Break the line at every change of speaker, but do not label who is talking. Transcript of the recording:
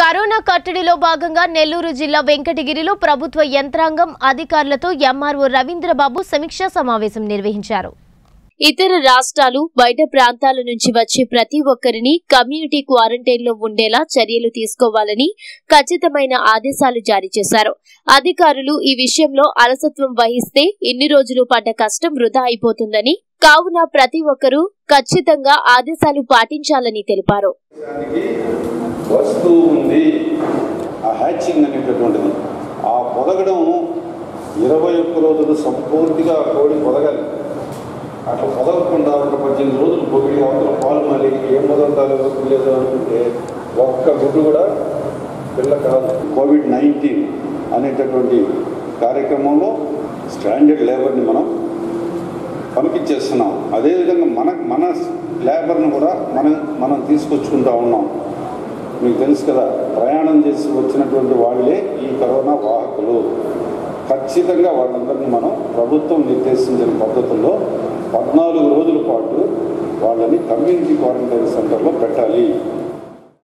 Corona కట్టడిలో భాగంగా నెల్లూరు జిల్లా వెంకటగిరిలో ప్రభుత్వ యంత్రాంగం అధికారులతో ఎంఆర్ఓ రవీంద్రబాబు సమీక్షా సమావేశం నిర్వహించారు. ఇతర రాష్ట్రాలు బయట ప్రాంతాల నుంచి వచ్చే ప్రతి ఒక్కరిని కమ్యూనిటీ క్వారంటైన్లో ఉండేలా చర్యలు తీసుకోవాలని ఖచ్చితమైన ఆదేశాలు జారీ చేశారు. అధికారులు ఈ విషయంలో అలసత్వం వహిస్తే ఇన్ని రోజులు పడ్డ కష్టం వృధా అయిపోతుందని కావున ప్రతి ఒక్కరూ ఖచ్చితంగా ఆదేశాలు పాటించాలని తెలిపారు.
వస్తువు ఉంది. ఆ హ్యాచింగ్ అనేటటువంటిది. ఆ పొదగడం ఇరవై ఒక్క రోజులు సంపూర్తిగా కోడి పొదగాలి. అట్లా పొదగకుండా ఒక పద్దెనిమిది రోజులు పొగిడి అవతల పాలు మళ్ళీ ఏం పొదగతాలో లేదు అనుకుంటే ఒక్క గుడ్డు కూడా పిల్ల కాదు. కోవిడ్ నైన్టీన్ అనేటటువంటి కార్యక్రమంలో స్టాండర్డ్ లేబర్ని మనం పంపించేస్తున్నాం అదేవిధంగా మన మన లేబర్ను కూడా మనం మనం తీసుకొచ్చుకుంటా ఉన్నాం. మీకు తెలుసు కదా ప్రయాణం చేసి వచ్చినటువంటి వాళ్ళే ఈ కరోనా వాహకులు. ఖచ్చితంగా వాళ్ళందరినీ మనం ప్రభుత్వం నిర్దేశించిన పద్ధతుల్లో పద్నాలుగు రోజుల పాటు వాళ్ళని కమ్యూనిటీ క్వారంటైన్ సెంటర్లో పెట్టాలి.